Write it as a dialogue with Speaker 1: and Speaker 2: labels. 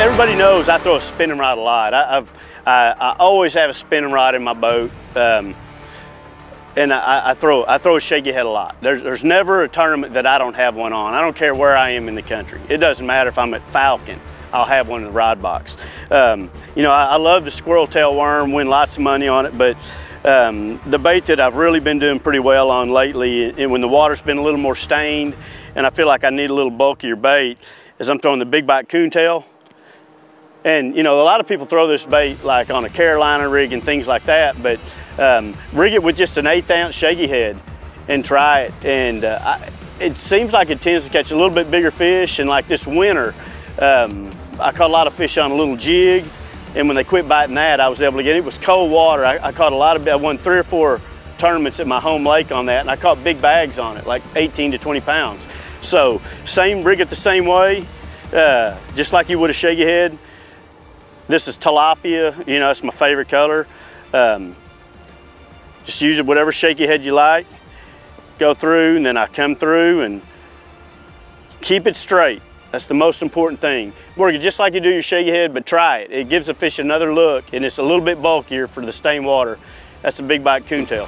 Speaker 1: Everybody knows I throw a spinning rod a lot. I, have I, I, always have a spinning rod in my boat. Um, and I, I, throw I throw a shaky head a lot. There's, there's never a tournament that I don't have one on. I don't care where I am in the country. It doesn't matter if I'm at Falcon, I'll have one in the rod box. Um, you know, I, I, love the squirrel tail worm, win lots of money on it, but um, the bait that I've really been doing pretty well on lately, and when the water's been a little more stained, and I feel like I need a little bulkier bait, is I'm throwing the big bite coontail. And you know, a lot of people throw this bait like on a Carolina rig and things like that, but um, rig it with just an eighth ounce shaky head and try it. And uh, I, it seems like it tends to catch a little bit bigger fish. And like this winter, um, I caught a lot of fish on a little jig. And when they quit biting that, I was able to get it. Was cold water. I, I caught a lot of, I won three or four tournaments at my home lake on that. And I caught big bags on it, like 18 to 20 pounds. So same, rig it the same way, uh, just like you would a shaky head. This is tilapia, you know, it's my favorite color. Um, just use it whatever shaky head you like. Go through and then I come through and keep it straight. That's the most important thing. Work it just like you do your shaky head, but try it. It gives the fish another look and it's a little bit bulkier for the stained water. That's a big bite coontail.